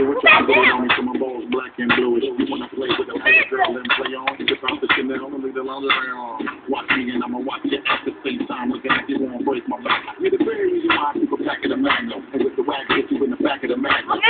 do try to do on me till my balls black and bluish. You wanna play with a pretty girl and play on? Just off the Chanel and leave the lingerie on. Watch me and I'ma watch you at the same time, looking like you wanna break my back. You're the very reason why I keep a pack of the magnum. And with the wag, get you in the back of the magnum.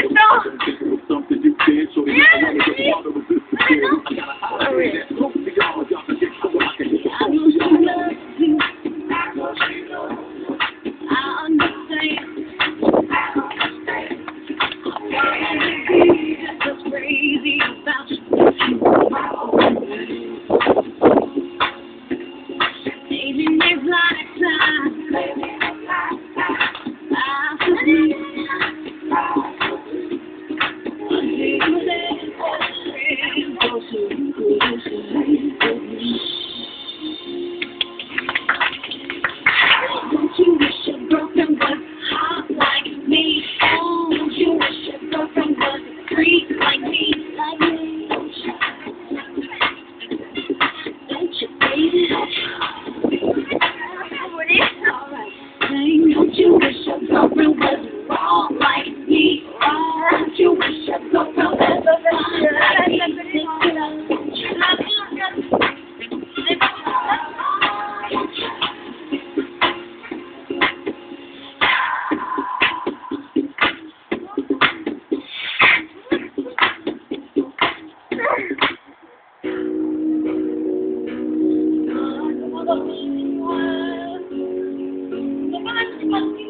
Thank you.